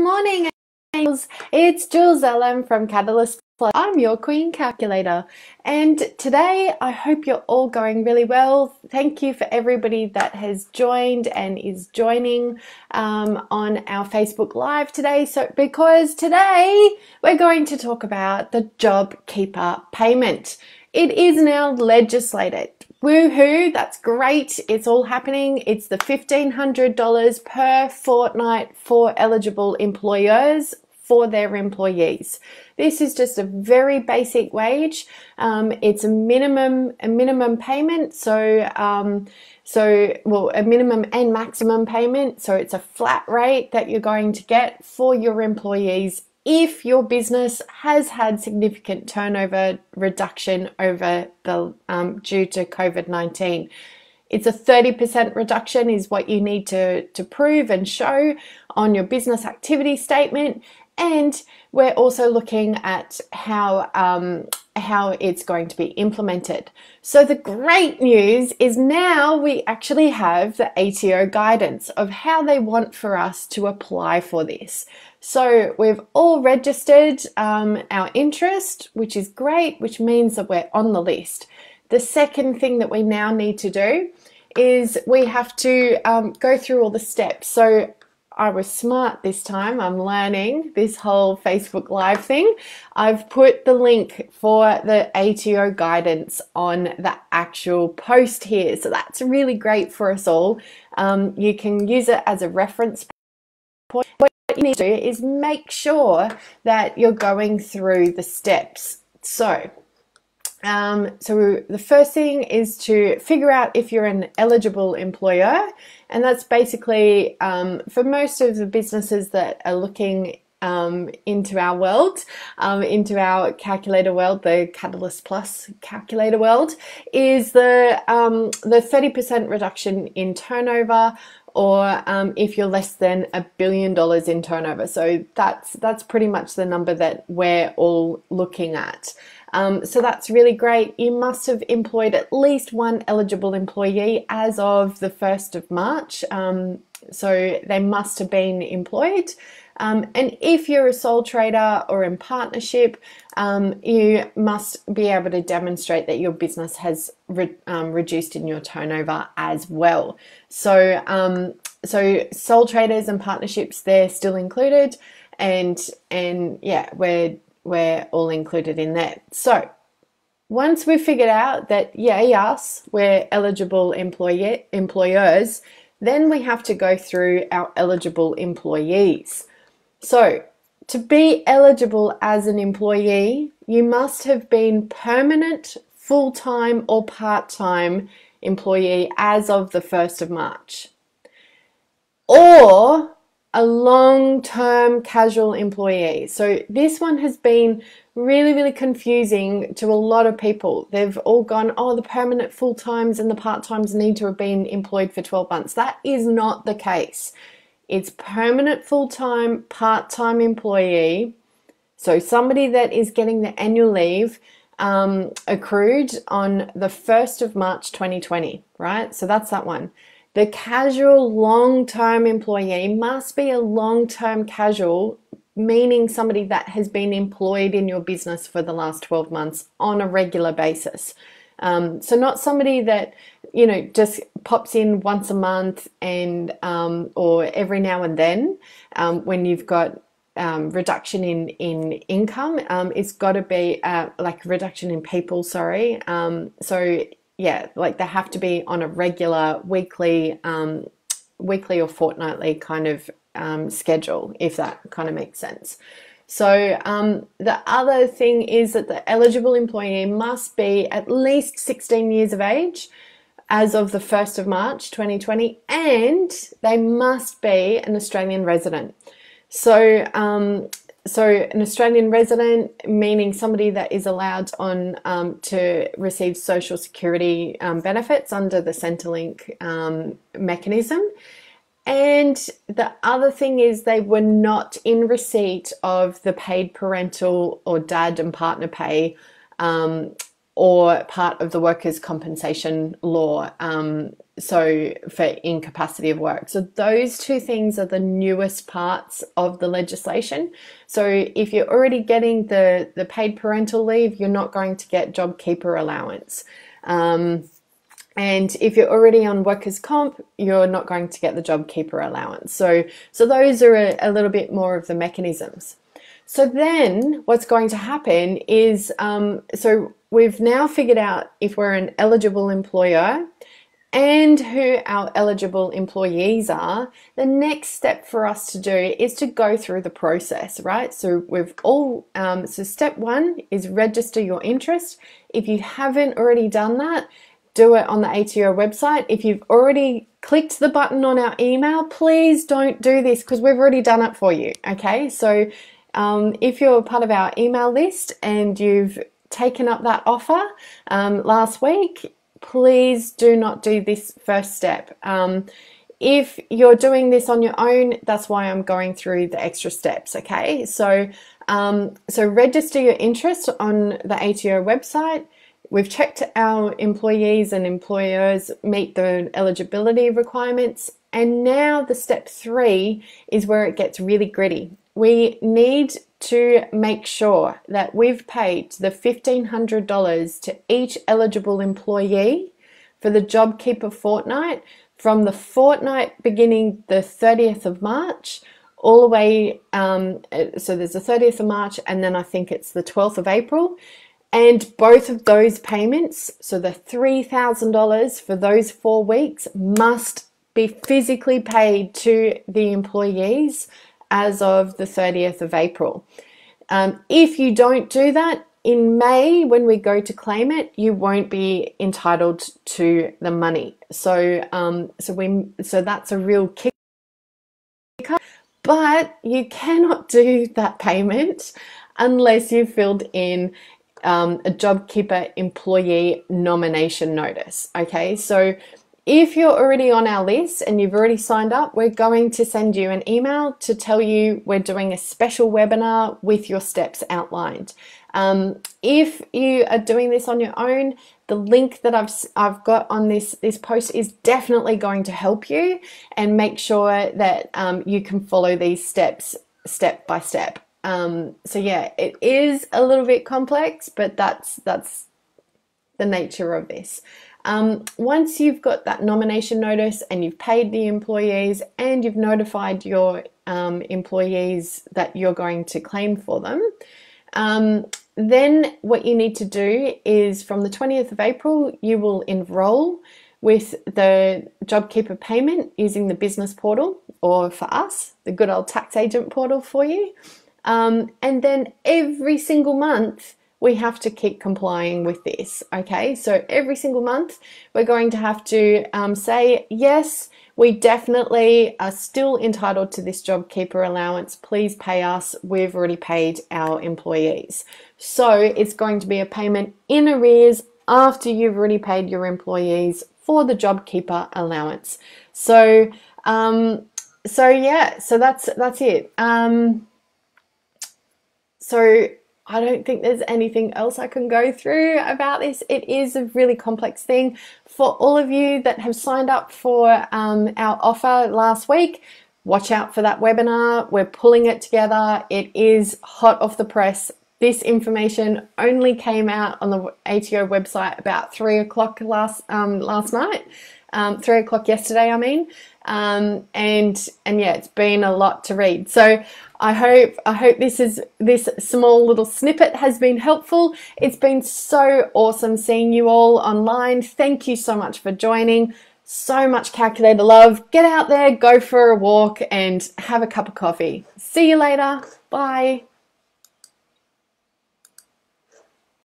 morning, angels. It's Jewlz Ellem from Catalyst Plus. I'm your Queen Calculator, and today I hope you're all going really well. Thank you for everybody that has joined and is joining um, on our Facebook Live today. So, because today we're going to talk about the JobKeeper payment. It is now legislated. Woohoo, that's great. It's all happening. It's the $1,500 per fortnight for eligible employers for their employees. This is just a very basic wage. Um, it's a minimum a minimum payment, so um, so well a minimum and maximum payment. So it's a flat rate that you're going to get for your employees if your business has had significant turnover reduction over the um, due to COVID nineteen. It's a 30% reduction is what you need to, to prove and show on your business activity statement. And we're also looking at how um, how it's going to be implemented. So the great news is now we actually have the ATO guidance of how they want for us to apply for this. So we've all registered um, our interest, which is great, which means that we're on the list. The second thing that we now need to do is we have to um, go through all the steps. So I was smart this time. I'm learning this whole Facebook Live thing. I've put the link for the ATO guidance on the actual post here. So that's really great for us all. Um, you can use it as a reference point What you need to do is make sure that you're going through the steps. So, um, so the first thing is to figure out if you're an eligible employer, and that's basically um, for most of the businesses that are looking um, into our world, um, into our calculator world, the Catalyst Plus calculator world, is the um, the thirty percent reduction in turnover or um, if you're less than a billion dollars in turnover. So that's that's pretty much the number that we're all looking at. Um, so that's really great. You must have employed at least one eligible employee as of the 1st of March. Um, so they must have been employed. Um, and if you're a sole trader or in partnership, um, you must be able to demonstrate that your business has re- um, reduced in your turnover as well. So, um, so sole traders and partnerships they're still included, and and yeah, we're we're all included in that. So. Once we've figured out that, yeah, yes, we're eligible employers, then we have to go through our eligible employees. So, to be eligible as an employee, you must have been permanent, full time, or part time employee as of the 1st of March. Or a long term casual employee. So, this one has been really, really confusing to a lot of people. They've all gone, oh, the permanent full times and the part times need to have been employed for 12 months. That is not the case. It's permanent full time, part time employee. So somebody that is getting the annual leave um, accrued on the 1st of March 2020, right? So that's that one. The casual long term employee must be a long term casual, meaning somebody that has been employed in your business for the last 12 months on a regular basis. Um, so not somebody that you know just pops in once a month and um, or every now and then um, when you've got um, reduction in in income. Um, it's got to be uh, like reduction in people. Sorry. Um, so yeah, like they have to be on a regular weekly weekly or fortnightly kind of schedule, if that kind of makes sense. So um, the other thing is that the eligible employee must be at least 16 years of age as of the 1st of March 2020 and they must be an Australian resident. So um, so an Australian resident, meaning somebody that is allowed on um, to receive social security um, benefits under the Centrelink um, mechanism, and the other thing is, they were not in receipt of the paid parental or dad and partner pay, um, or part of the workers' compensation law. Um, so for incapacity of work. So those two things are the newest parts of the legislation. So if you're already getting the, the paid parental leave, you're not going to get JobKeeper allowance. Um, and if you're already on workers' comp, you're not going to get the JobKeeper allowance. So, so those are a, a little bit more of the mechanisms. So then what's going to happen is, um, so we've now figured out if we're an eligible employer and who our eligible employees are, the next step for us to do is to go through the process, right? So we've all, um, so step one is register your interest. If you haven't already done that, do it on the ATO website. If you've already clicked the button on our email, please don't do this because we've already done it for you. Okay, so um, if you're part of our email list and you've taken up that offer um, last week, please do not do this first step. Um, if you're doing this on your own, that's why I'm going through the extra steps. Okay, so um, so register your interest on the ATO website. We've checked our employees and employers meet the eligibility requirements, and now the step three is where it gets really gritty we need to make sure that we've paid the $1,500 to each eligible employee for the JobKeeper fortnight from the fortnight beginning the 30th of March all the way. Um, so there's the 30th of March, and then I think it's the 12th of April. And both of those payments, so the $3,000 for those four weeks, must be physically paid to the employees as of the 30th of April. Um, if you don't do that, in May, when we go to claim it, you won't be entitled to the money. So, um, so we, so that's a real kicker. But you cannot do that payment unless you've filled in um, a JobKeeper employee nomination notice. Okay, so if you're already on our list and you've already signed up, we're going to send you an email to tell you we're doing a special webinar with your steps outlined. Um, if you are doing this on your own, the link that I've I've got on this this post is definitely going to help you and make sure that um, you can follow these steps step by step. Um, so yeah, it is a little bit complex, but that's that's the nature of this. Um, once you've got that nomination notice and you've paid the employees and you've notified your um, employees that you're going to claim for them, um, then what you need to do is from the 20th of April, you will enroll with the JobKeeper payment using the business portal, or for us, the good old tax agent portal for you. Um, and then every single month, we have to keep complying with this. Okay, so every single month we're going to have to um, say, yes, we definitely are still entitled to this JobKeeper allowance. Please pay us. We've already paid our employees. So it's going to be a payment in arrears after you've already paid your employees for the JobKeeper allowance. So, um, so yeah, so that's that's it. Um, so I don't think there's anything else I can go through about this. It is a really complex thing. For all of you that have signed up for um, our offer last week, watch out for that webinar. We're pulling it together. It is hot off the press. This information only came out on the ATO website about three o'clock last um, last night, um, three o'clock yesterday. I mean, um, and and yeah, it's been a lot to read. So I hope I hope this is this small little snippet has been helpful. It's been so awesome seeing you all online. Thank you so much for joining. So much calculator love. Get out there, go for a walk, and have a cup of coffee. See you later. Bye.